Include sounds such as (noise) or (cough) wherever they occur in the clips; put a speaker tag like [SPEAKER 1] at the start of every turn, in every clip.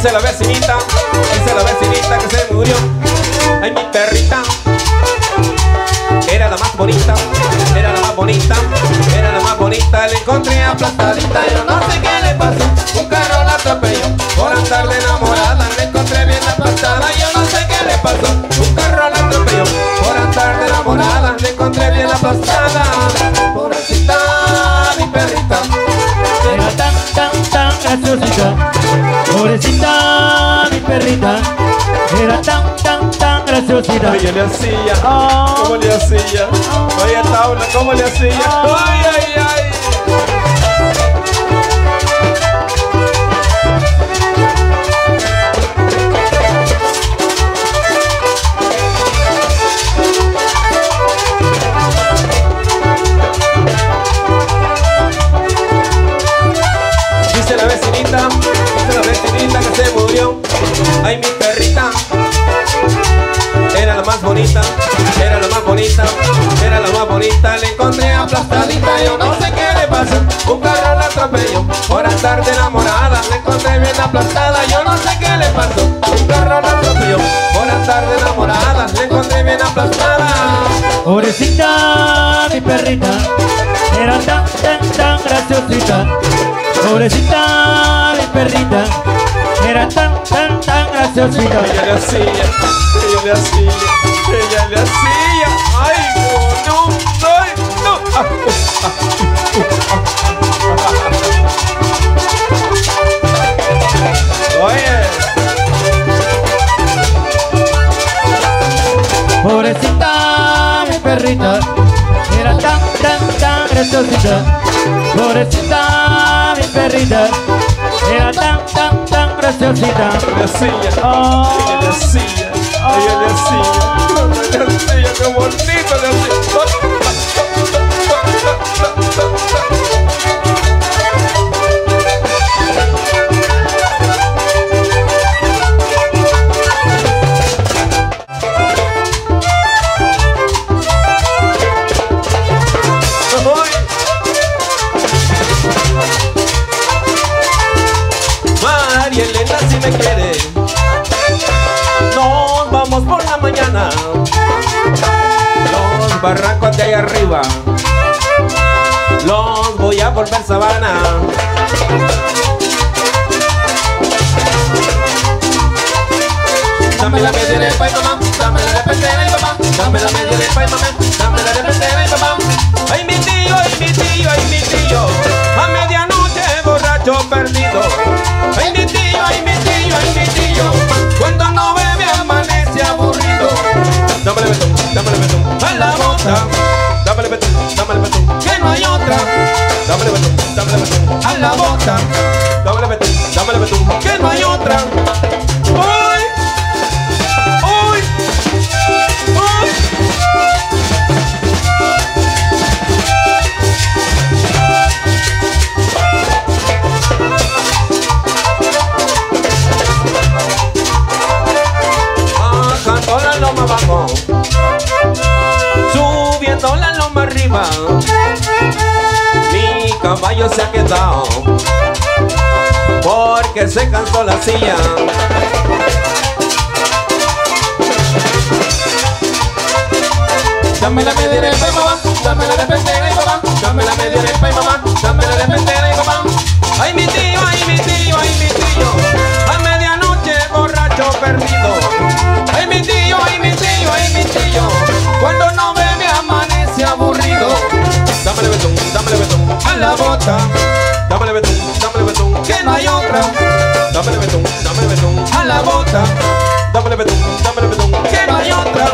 [SPEAKER 1] Dice la vecinita, dice la vecinita que se murió. Ay, mi perrita. Era la más bonita, era la más bonita, era la más bonita. La encontré aplastadita, yo no sé qué le pasó. Un carro la atropelló por andar de enamorada. La encontré bien aplastada, yo no sé qué le pasó. Pobrecita mi perrita
[SPEAKER 2] Era tan, tan, tan graciosita
[SPEAKER 1] Oye, le hacía,
[SPEAKER 2] Ah.
[SPEAKER 1] ¿cómo le hacía? Oye, tabla, ¿cómo le hacía? Ay, ay, ay. Bonita. La encontré aplastadita, yo no sé qué le pasó. Un carro la atropelló por andar de enamorada. La encontré bien aplastada, yo no sé qué le pasó. Un carro la atropelló por andar de enamorada. La encontré bien aplastada.
[SPEAKER 2] Pobrecita mi perrita Era tan, tan, tan graciosita Pobrecita mi perrita Era tan, tan, tan graciosita
[SPEAKER 1] Ella le hacía, ella le hacía, ella le hacía. Ay, Oye.
[SPEAKER 2] Pobrecita mi perrita Era tan, tan, tan graciosita Pobrecita mi perrita Era tan, tan, tan graciosita.
[SPEAKER 1] Le hacía,
[SPEAKER 2] Ah.
[SPEAKER 1] ella le hacía, ella le hacía, ella le hacía, qué bonito los barrancos de ahí arriba, los voy a volver sabana. Dame la media de mamá, dame la de pentera y papá, dame la media de a caballo se ha quedado Porque se cansó la silla Dame la media de pay mamá, dame la de pentera y papá, dame la media de pay mamá, dame la y. Ay mi tío, ay mi tío, a la bota. Dámele betún, dámele betún, que no hay otra. Dámele betún, dámele betún, a la bota. Dámele betún, dámele betún, que no hay otra.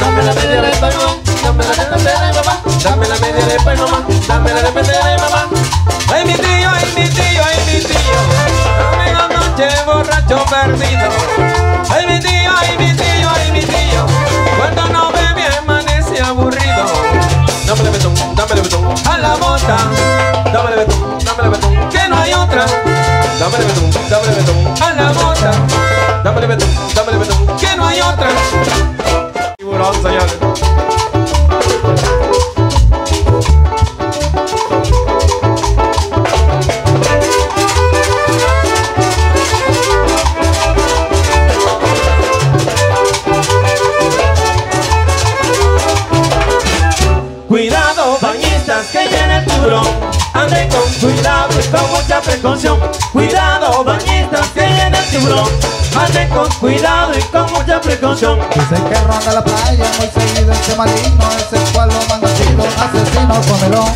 [SPEAKER 1] Dame la media de pan, mamá. Dame la y mamá. Dame la media de pan, mamá. Dame la y mamá. Ay, mi tío, ay, mi tío, ay, mi tío. Dame la noche borracho perdido. Ay, mi tío, ay, mi tío, ay, mi tío. Cuando no bebe amanece aburrido. Dámele betún, dámele betún. A la bota. Dámele betún, dámele betún. Que no hay otra. dámele betún, dámele betún a la mota. Dámele betún, dámele betún, que no hay otra. Tiburón, señores.
[SPEAKER 2] Con mucha precaución. Cuidado, bañistas, que viene el tiburón. Anden con cuidado y con mucha precaución.
[SPEAKER 3] Dicen que ronda la playa muy seguido ese maligno, ese cual lo mangocido, asesino comelón.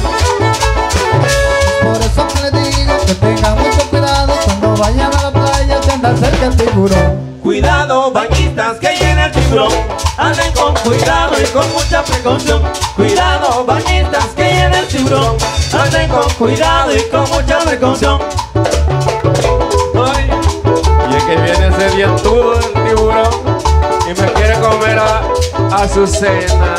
[SPEAKER 3] Por eso les digo que tengan mucho cuidado cuando vayan a la playa que andan cerca el tiburón.
[SPEAKER 2] Cuidado, bañistas, que viene el tiburón. Anden con cuidado y con mucha precaución. Cuidado, bañistas, que viene el tiburón. Anden con cuidado y con mucha precaución.
[SPEAKER 1] Ay, y es que viene ese dientudo del tiburón y me quiere comer a, a su cena.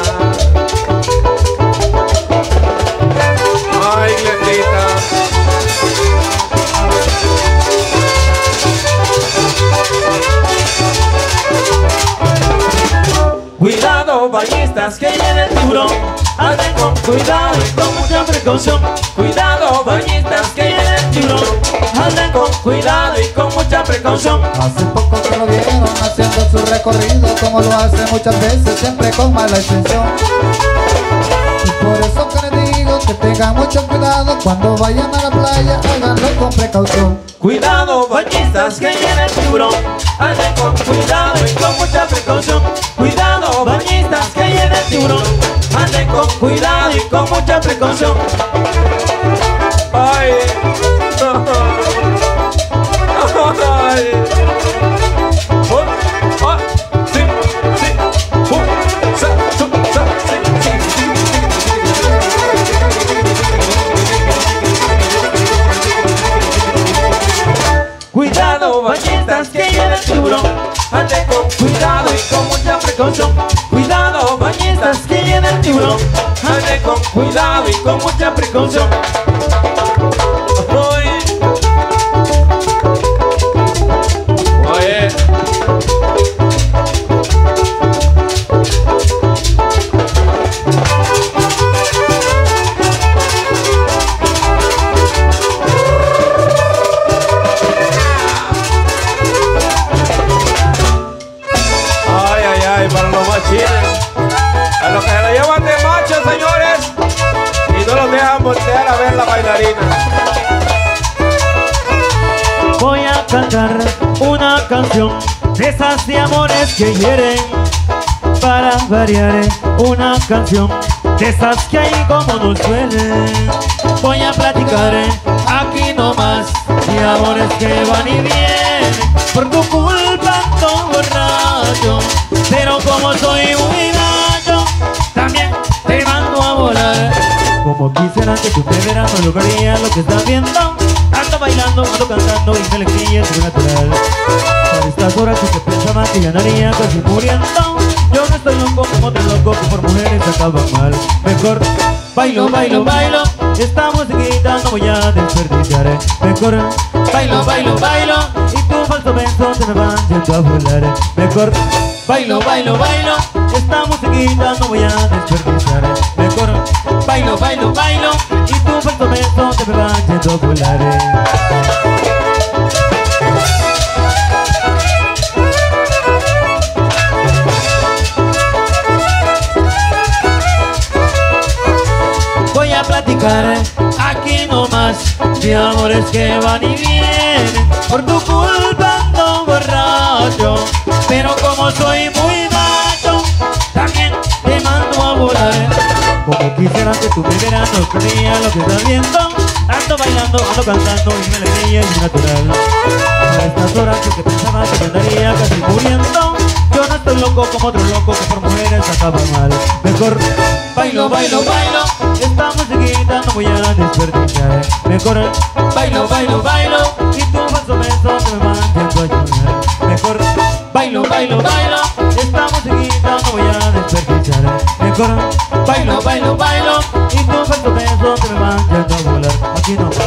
[SPEAKER 1] Ay, Glendita.
[SPEAKER 2] Cuidado, bañistas, que viene el tiburón. Anden con cuidado y con mucha precaución. Cuidado, bañistas, que viene el tiburón. Anden con cuidado y con mucha precaución.
[SPEAKER 3] Hace poco que lo vieron haciendo su recorrido como lo hace muchas veces, siempre con mala intención. Y por eso que les digo que tengan mucho cuidado cuando vayan a la playa, háganlo con precaución.
[SPEAKER 2] Cuidado, bañistas, que viene el tiburón. Anden con cuidado y con mucha precaución. Cuidado, bañistas, Anden con cuidado y con mucha precaución.
[SPEAKER 1] Ay. (laughs) Ay.
[SPEAKER 2] Cuidado y con mucha precaución. Una canción de esas de amores que hieren. Para variar una canción de esas que hay como nos duelen Voy a platicar aquí nomás de amores que van y vienen. Por tu culpa ando borracho Pero como soy muy gallo También te mando a volar. Como quisiera que tu verano lo vería lo que estás viendo bailando, ando cantando y mi alegría es sobrenatural. Para estas horas que pensaba que ganaría casi muriendo. Yo no estoy loco como otro loco que por mujeres acaba mal. Mejor bailo, bailo, bailo Esta musiquita no voy a desperdiciar. Mejor bailo, bailo, bailo. Y tu falso beso se me va yendo a volar. Mejor bailo, bailo, bailo. Esta musiquita no voy a desperdiciar. Mejor bailo, bailo, bailo. Y tu va yendo a volar Voy a platicar aquí nomás. De amores que van y vienen Como quisiera que tú me no creía lo que estás viendo. Ando bailando, ando cantando y mi alegría es natural. A estas horas yo que pensaba que me andaría casi muriendo. Yo no estoy loco como otro loco que por mujeres acaba mal. Mejor bailo, bailo, bailo. Esta musiquita no voy a desperdiciar. Mejor bailo, bailo, bailo. Y tu falso beso se me va yendo a llorar. Mejor bailo, bailo, bailo. Esta musiquita no voy a desperdiciar. Mejor bailo, bailo, bailo Y tu falso beso se me va yendo a Aquí no